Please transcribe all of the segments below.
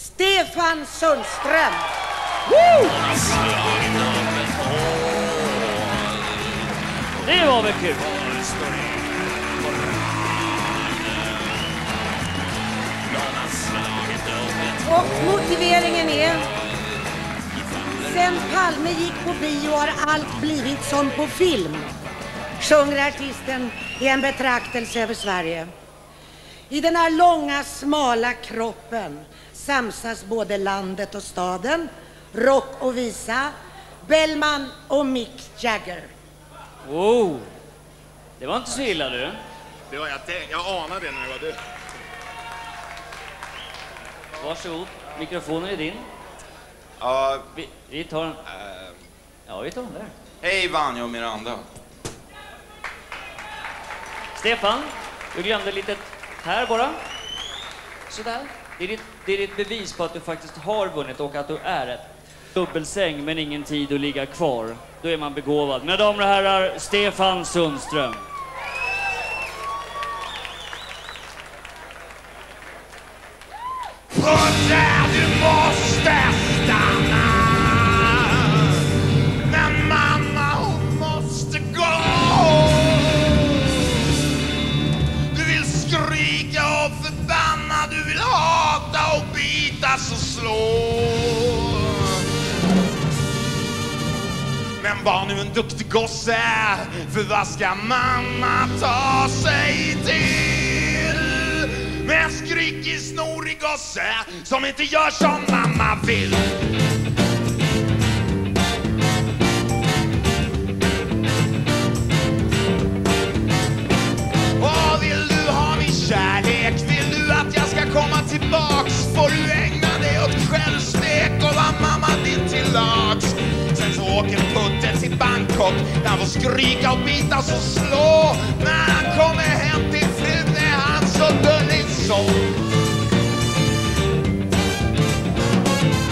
Stefan Sundström. Det var väl kul? Och motiveringen är Sen Palme gick på bio har allt blivit som på film sjunger artisten i en betraktelse över Sverige. I den här långa, smala kroppen samsas både landet och staden, rock och visa, Bellman och Mick Jagger. Wow! Det var inte så illa du. Det var, jag, jag anade det när det var du. Varsågod, mikrofonen är din. Ja, Vi, vi tar den. eh, Ja, vi tar den där. hej Vanja och Miranda. Stefan, du glömde litet här bara. Sådär. Det är, ditt, det är ditt bevis på att du faktiskt har vunnit och att du är ett dubbelsäng men ingen tid att ligga kvar. Då är man begåvad. Mina damer och herrar, Stefan Sundström. Och där du vill hata och bitas och slå Men var nu en duktig gosse För vad ska mamma ta sig till? Med en skrikig, snorig gosse Som inte gör som mamma vill Sen så Putte till Bangkok där han får skrika och bitas och slå När han kommer hem till frun är han så dullig så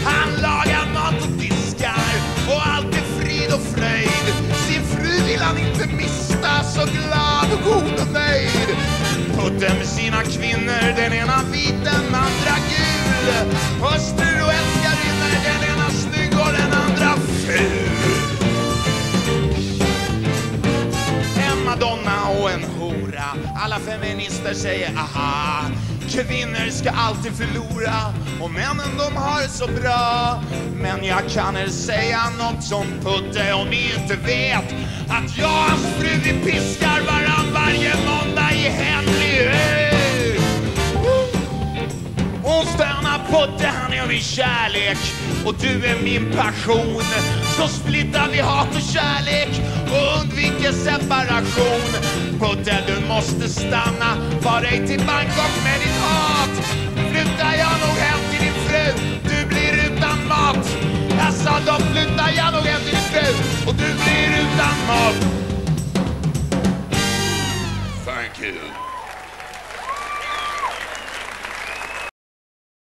Han lagar mat och diskar och allt är frid och fröjd. Sin fru vill han inte mista, så glad och god och nöjd. Putte med sina kvinnor, den ena vit, den andra gul. Madonna och en hora. Alla feminister säger aha. Kvinnor ska alltid förlora och männen de har det så bra. Men jag kan er säga något som Putte om ni inte vet att jag och hans fru vi piskar varann varje måndag i hemlighet. Hon stönar Putte, min kärlek och du är min passion. Så splittar vi hat och kärlek och undviker separation. Putte, du måste stanna. Var ej till Bangkok med ditt hat. Flyttar jag nog hem till din fru, du blir utan mat. Jag sa, då flyttar jag nog hem till din fru och du blir utan mat. Thank you.